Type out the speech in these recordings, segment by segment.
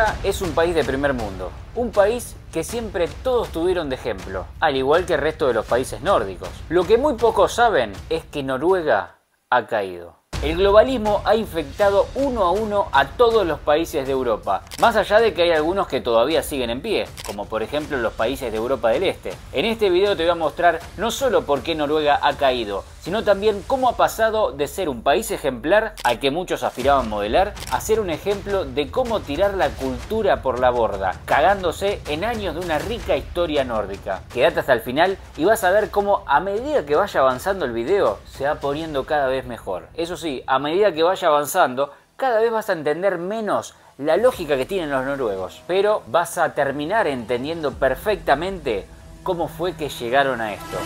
Noruega es un país de primer mundo, un país que siempre todos tuvieron de ejemplo, al igual que el resto de los países nórdicos. Lo que muy pocos saben es que Noruega ha caído. El globalismo ha infectado uno a uno a todos los países de Europa, más allá de que hay algunos que todavía siguen en pie, como por ejemplo los países de Europa del Este. En este video te voy a mostrar no solo por qué Noruega ha caído, sino también cómo ha pasado de ser un país ejemplar al que muchos aspiraban modelar a ser un ejemplo de cómo tirar la cultura por la borda, cagándose en años de una rica historia nórdica. Quédate hasta el final y vas a ver cómo a medida que vaya avanzando el video se va poniendo cada vez mejor. Eso sí, a medida que vaya avanzando, cada vez vas a entender menos la lógica que tienen los noruegos, pero vas a terminar entendiendo perfectamente cómo fue que llegaron a esto.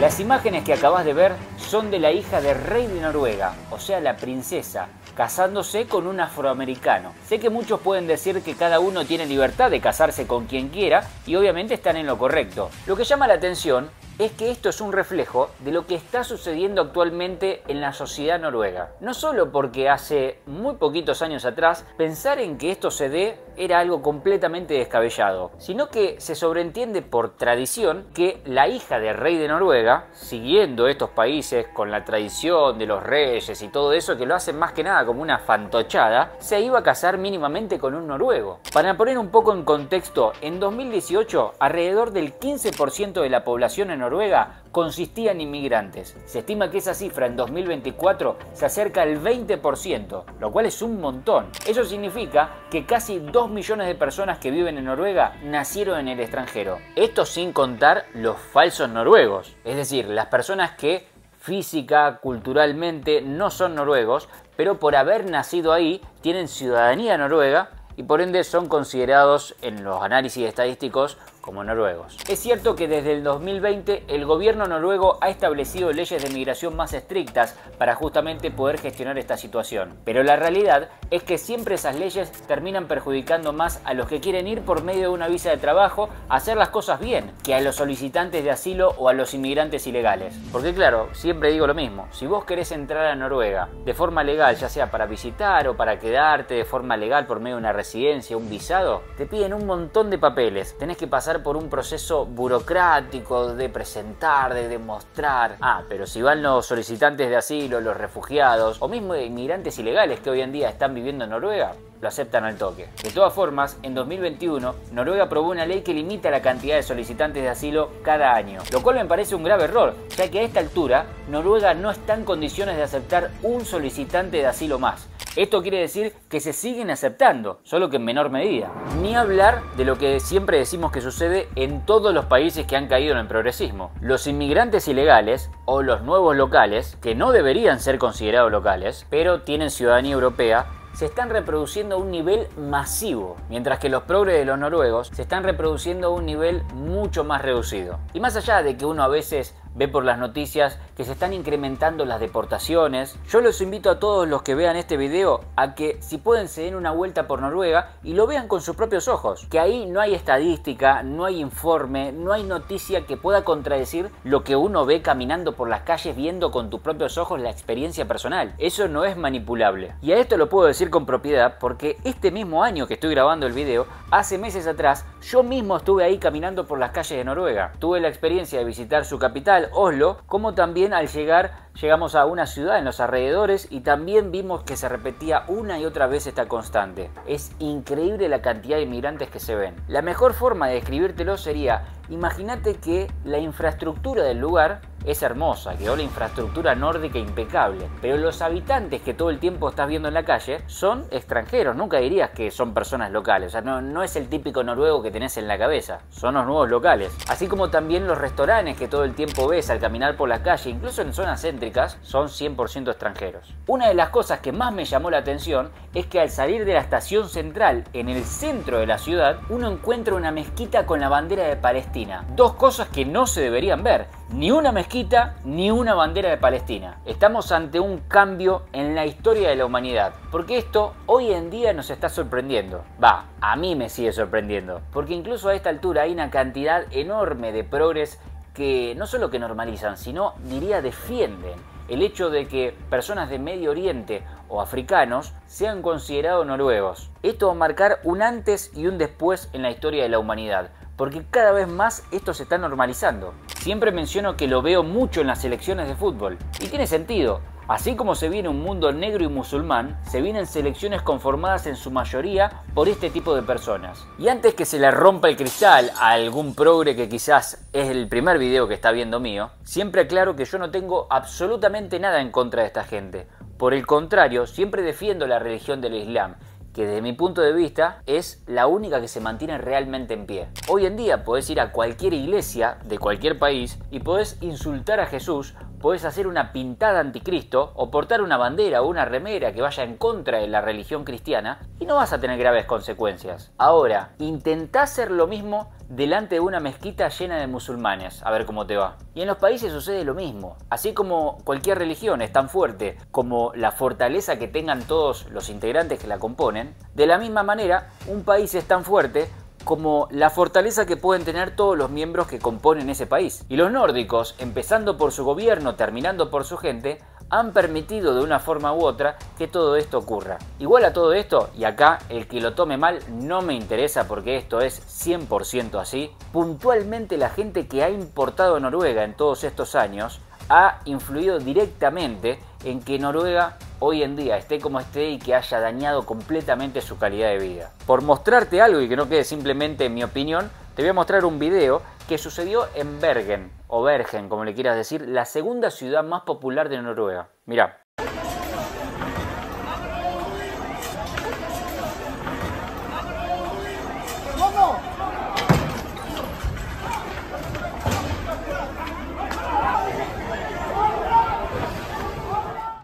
Las imágenes que acabas de ver son de la hija del rey de Noruega, o sea, la princesa, casándose con un afroamericano. Sé que muchos pueden decir que cada uno tiene libertad de casarse con quien quiera y obviamente están en lo correcto. Lo que llama la atención es que esto es un reflejo de lo que está sucediendo actualmente en la sociedad noruega. No solo porque hace muy poquitos años atrás pensar en que esto se dé era algo completamente descabellado, sino que se sobreentiende por tradición que la hija del rey de Noruega, siguiendo estos países con la tradición de los reyes y todo eso que lo hacen más que nada como una fantochada, se iba a casar mínimamente con un noruego. Para poner un poco en contexto, en 2018 alrededor del 15% de la población en Noruega consistía en inmigrantes. Se estima que esa cifra en 2024 se acerca al 20%, lo cual es un montón. Eso significa que casi 2 millones de personas que viven en Noruega nacieron en el extranjero. Esto sin contar los falsos noruegos, es decir, las personas que física, culturalmente no son noruegos, pero por haber nacido ahí tienen ciudadanía noruega y por ende son considerados en los análisis estadísticos como noruegos. Es cierto que desde el 2020 el gobierno noruego ha establecido leyes de migración más estrictas para justamente poder gestionar esta situación, pero la realidad es que siempre esas leyes terminan perjudicando más a los que quieren ir por medio de una visa de trabajo a hacer las cosas bien que a los solicitantes de asilo o a los inmigrantes ilegales. Porque claro, siempre digo lo mismo, si vos querés entrar a Noruega de forma legal, ya sea para visitar o para quedarte de forma legal por medio de una residencia, un visado, te piden un montón de papeles, tenés que pasar por un proceso burocrático de presentar, de demostrar. Ah, pero si van los solicitantes de asilo, los refugiados o mismo inmigrantes ilegales que hoy en día están viviendo en Noruega, lo aceptan al toque. De todas formas, en 2021, Noruega aprobó una ley que limita la cantidad de solicitantes de asilo cada año, lo cual me parece un grave error, ya que a esta altura Noruega no está en condiciones de aceptar un solicitante de asilo más. Esto quiere decir que se siguen aceptando, solo que en menor medida. Ni hablar de lo que siempre decimos que sucede en todos los países que han caído en el progresismo. Los inmigrantes ilegales o los nuevos locales, que no deberían ser considerados locales, pero tienen ciudadanía europea, se están reproduciendo a un nivel masivo, mientras que los progres de los noruegos se están reproduciendo a un nivel mucho más reducido. Y más allá de que uno a veces ve por las noticias que se están incrementando las deportaciones. Yo los invito a todos los que vean este video a que si pueden se den una vuelta por Noruega y lo vean con sus propios ojos. Que ahí no hay estadística, no hay informe, no hay noticia que pueda contradecir lo que uno ve caminando por las calles viendo con tus propios ojos la experiencia personal. Eso no es manipulable. Y a esto lo puedo decir con propiedad porque este mismo año que estoy grabando el video, hace meses atrás, yo mismo estuve ahí caminando por las calles de Noruega. Tuve la experiencia de visitar su capital, Oslo, como también al llegar llegamos a una ciudad en los alrededores y también vimos que se repetía una y otra vez esta constante. Es increíble la cantidad de inmigrantes que se ven. La mejor forma de describírtelo sería, imagínate que la infraestructura del lugar es hermosa, quedó la infraestructura nórdica impecable, pero los habitantes que todo el tiempo estás viendo en la calle son extranjeros, nunca dirías que son personas locales, o sea, no, no es el típico noruego que tenés en la cabeza, son los nuevos locales. Así como también los restaurantes que todo el tiempo ves al caminar por la calle, incluso en zonas céntricas, son 100% extranjeros. Una de las cosas que más me llamó la atención es que al salir de la estación central en el centro de la ciudad, uno encuentra una mezquita con la bandera de Palestina. Dos cosas que no se deberían ver, ni una mezquita ni una bandera de Palestina. Estamos ante un cambio en la historia de la humanidad, porque esto hoy en día nos está sorprendiendo. Va, a mí me sigue sorprendiendo, porque incluso a esta altura hay una cantidad enorme de progres que no solo que normalizan, sino diría defienden el hecho de que personas de Medio Oriente o africanos sean considerados noruegos. Esto va a marcar un antes y un después en la historia de la humanidad, porque cada vez más esto se está normalizando. Siempre menciono que lo veo mucho en las selecciones de fútbol, y tiene sentido. Así como se viene un mundo negro y musulmán, se vienen selecciones conformadas en su mayoría por este tipo de personas. Y antes que se le rompa el cristal a algún progre que quizás es el primer video que está viendo mío, siempre aclaro que yo no tengo absolutamente nada en contra de esta gente. Por el contrario, siempre defiendo la religión del Islam que desde mi punto de vista es la única que se mantiene realmente en pie. Hoy en día podés ir a cualquier iglesia de cualquier país y podés insultar a Jesús, podés hacer una pintada anticristo o portar una bandera o una remera que vaya en contra de la religión cristiana y no vas a tener graves consecuencias. Ahora, intentá hacer lo mismo delante de una mezquita llena de musulmanes, a ver cómo te va. Y en los países sucede lo mismo. Así como cualquier religión es tan fuerte como la fortaleza que tengan todos los integrantes que la componen, de la misma manera, un país es tan fuerte como la fortaleza que pueden tener todos los miembros que componen ese país. Y los nórdicos, empezando por su gobierno, terminando por su gente, han permitido de una forma u otra que todo esto ocurra. Igual a todo esto, y acá el que lo tome mal no me interesa porque esto es 100% así, puntualmente la gente que ha importado a Noruega en todos estos años ha influido directamente en que Noruega hoy en día esté como esté y que haya dañado completamente su calidad de vida. Por mostrarte algo y que no quede simplemente en mi opinión, te voy a mostrar un video que sucedió en Bergen, o Bergen, como le quieras decir, la segunda ciudad más popular de Noruega. Mira.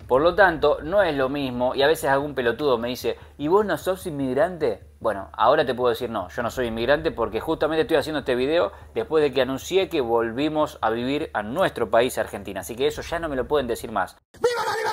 Por lo tanto, no es lo mismo, y a veces algún pelotudo me dice, ¿y vos no sos inmigrante? Bueno, ahora te puedo decir no, yo no soy inmigrante porque justamente estoy haciendo este video después de que anuncié que volvimos a vivir a nuestro país, Argentina. Así que eso ya no me lo pueden decir más. ¡Viva la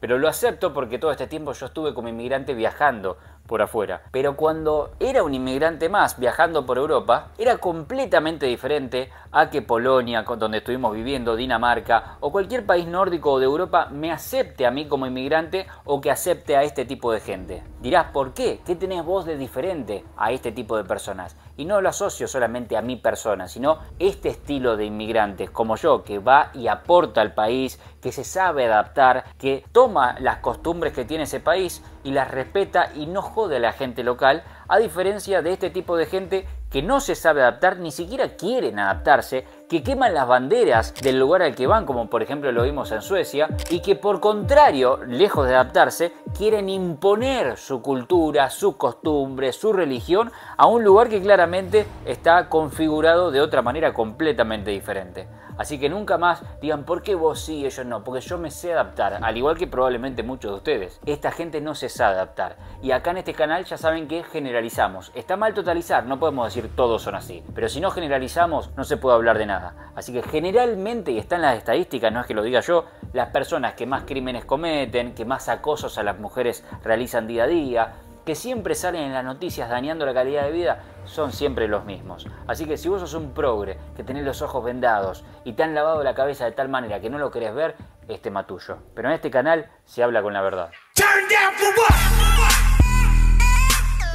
Pero lo acepto porque todo este tiempo yo estuve como inmigrante viajando por afuera. Pero cuando era un inmigrante más viajando por Europa, era completamente diferente a que Polonia, donde estuvimos viviendo, Dinamarca o cualquier país nórdico o de Europa me acepte a mí como inmigrante o que acepte a este tipo de gente. Dirás, ¿por qué? ¿Qué tenés vos de diferente a este tipo de personas? Y no lo asocio solamente a mi persona, sino este estilo de inmigrantes como yo, que va y aporta al país, que se sabe adaptar, que toma las costumbres que tiene ese país y las respeta y no jode a la gente local, a diferencia de este tipo de gente que no se sabe adaptar, ni siquiera quieren adaptarse, que queman las banderas del lugar al que van, como por ejemplo lo vimos en Suecia, y que por contrario, lejos de adaptarse, quieren imponer su cultura, su costumbre, su religión a un lugar que claramente está configurado de otra manera completamente diferente. Así que nunca más digan por qué vos sí, ellos no, porque yo me sé adaptar, al igual que probablemente muchos de ustedes. Esta gente no se sabe adaptar. Y acá en este canal ya saben que generalizamos. Está mal totalizar, no podemos decir todos son así. Pero si no generalizamos, no se puede hablar de nada. Así que generalmente, y está en las estadísticas, no es que lo diga yo, las personas que más crímenes cometen, que más acosos a las mujeres realizan día a día, que siempre salen en las noticias dañando la calidad de vida son siempre los mismos. Así que si vos sos un progre, que tenés los ojos vendados y te han lavado la cabeza de tal manera que no lo querés ver, es tema tuyo. Pero en este canal se habla con la verdad.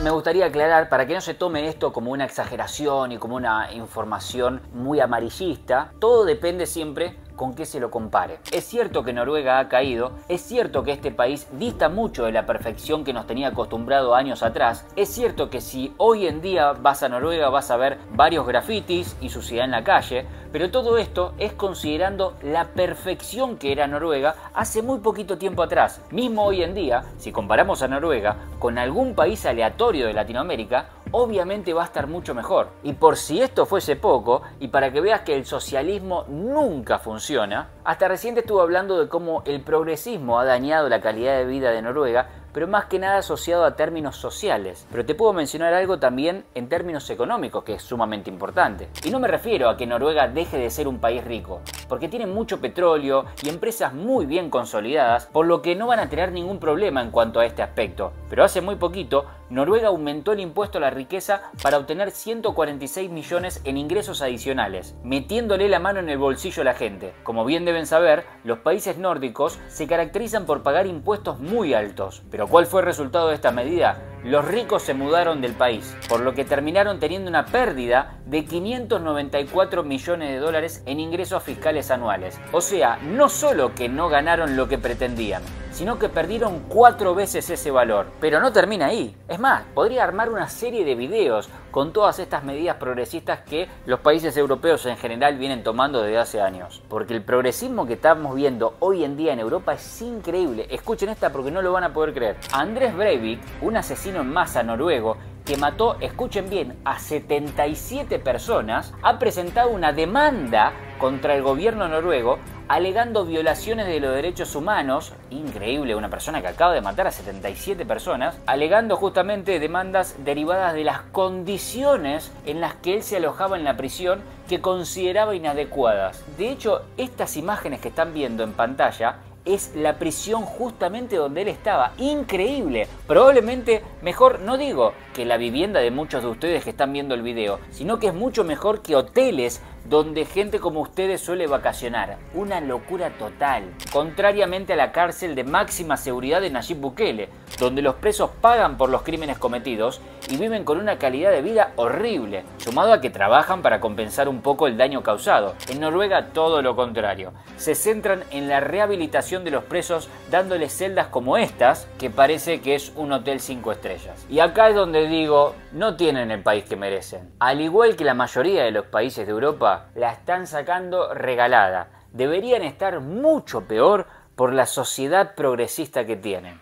Me gustaría aclarar, para que no se tome esto como una exageración y como una información muy amarillista, todo depende siempre con qué se lo compare. Es cierto que Noruega ha caído, es cierto que este país dista mucho de la perfección que nos tenía acostumbrado años atrás, es cierto que si hoy en día vas a Noruega vas a ver varios grafitis y suciedad en la calle, pero todo esto es considerando la perfección que era Noruega hace muy poquito tiempo atrás. Mismo hoy en día, si comparamos a Noruega con algún país aleatorio de Latinoamérica, obviamente va a estar mucho mejor. Y por si esto fuese poco, y para que veas que el socialismo nunca funciona, hasta reciente estuve hablando de cómo el progresismo ha dañado la calidad de vida de Noruega, pero más que nada asociado a términos sociales. Pero te puedo mencionar algo también en términos económicos, que es sumamente importante. Y no me refiero a que Noruega deje de ser un país rico, porque tiene mucho petróleo y empresas muy bien consolidadas, por lo que no van a tener ningún problema en cuanto a este aspecto Pero hace muy poquito, Noruega aumentó el impuesto a la riqueza para obtener 146 millones en ingresos adicionales, metiéndole la mano en el bolsillo a la gente. Como bien deben saber, los países nórdicos se caracterizan por pagar impuestos muy altos. Pero ¿cuál fue el resultado de esta medida? Los ricos se mudaron del país, por lo que terminaron teniendo una pérdida de 594 millones de dólares en ingresos fiscales anuales. O sea, no solo que no ganaron lo que pretendían, sino que perdieron cuatro veces ese valor. Pero no termina ahí. Más, podría armar una serie de videos con todas estas medidas progresistas que los países europeos en general vienen tomando desde hace años. Porque el progresismo que estamos viendo hoy en día en Europa es increíble. Escuchen esta porque no lo van a poder creer. Andrés Breivik, un asesino en masa noruego, que mató, escuchen bien, a 77 personas, ha presentado una demanda contra el gobierno noruego alegando violaciones de los derechos humanos, increíble, una persona que acaba de matar a 77 personas, alegando justamente demandas derivadas de las condiciones en las que él se alojaba en la prisión que consideraba inadecuadas. De hecho, estas imágenes que están viendo en pantalla es la prisión justamente donde él estaba. Increíble. Probablemente mejor, no digo que la vivienda de muchos de ustedes que están viendo el video, sino que es mucho mejor que hoteles donde gente como ustedes suele vacacionar. Una locura total. Contrariamente a la cárcel de máxima seguridad de Nayib Bukele, donde los presos pagan por los crímenes cometidos y viven con una calidad de vida horrible, sumado a que trabajan para compensar un poco el daño causado. En Noruega todo lo contrario. Se centran en la rehabilitación de los presos dándoles celdas como estas, que parece que es un hotel 5 estrellas. Y acá es donde digo, no tienen el país que merecen. Al igual que la mayoría de los países de Europa, la están sacando regalada. Deberían estar mucho peor por la sociedad progresista que tienen.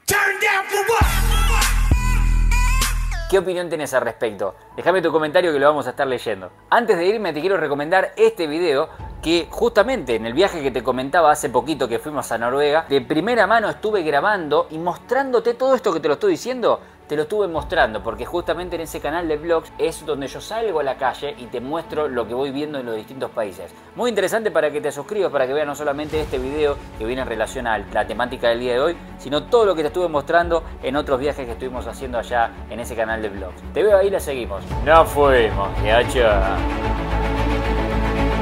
¿Qué opinión tienes al respecto? Déjame tu comentario que lo vamos a estar leyendo. Antes de irme te quiero recomendar este video que justamente en el viaje que te comentaba hace poquito que fuimos a Noruega, de primera mano estuve grabando y mostrándote todo esto que te lo estoy diciendo te lo estuve mostrando porque justamente en ese canal de vlogs es donde yo salgo a la calle y te muestro lo que voy viendo en los distintos países. Muy interesante para que te suscribas, para que veas no solamente este video que viene en relación a la temática del día de hoy, sino todo lo que te estuve mostrando en otros viajes que estuvimos haciendo allá en ese canal de vlogs. Te veo ahí, la seguimos. No fuimos, ya